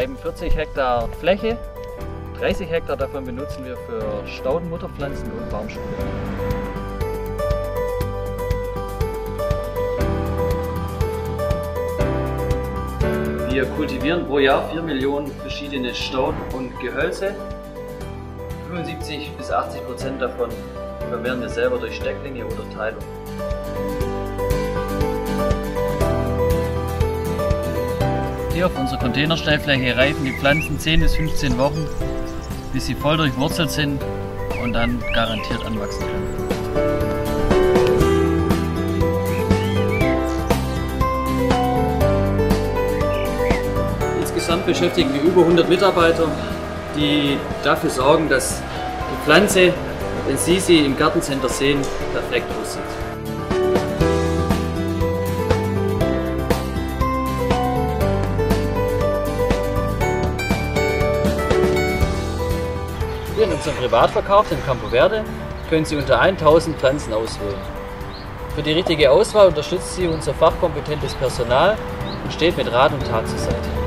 betreiben 40 Hektar Fläche. 30 Hektar davon benutzen wir für Staudenmutterpflanzen und Baumschule. Wir kultivieren pro Jahr 4 Millionen verschiedene Stauden und Gehölze. 75 bis 80 Prozent davon vermehren wir selber durch Stecklinge oder Teilung. Hier auf unserer Containerstellfläche reifen die Pflanzen 10 bis 15 Wochen, bis sie voll durchwurzelt sind und dann garantiert anwachsen können. Insgesamt beschäftigen wir über 100 Mitarbeiter, die dafür sorgen, dass die Pflanze, wenn Sie sie im Gartencenter sehen, perfekt aussieht. In unserem Privatverkauf in Campo Verde können Sie unter 1000 Pflanzen auswählen. Für die richtige Auswahl unterstützt Sie unser fachkompetentes Personal und steht mit Rat und Tat zur Seite.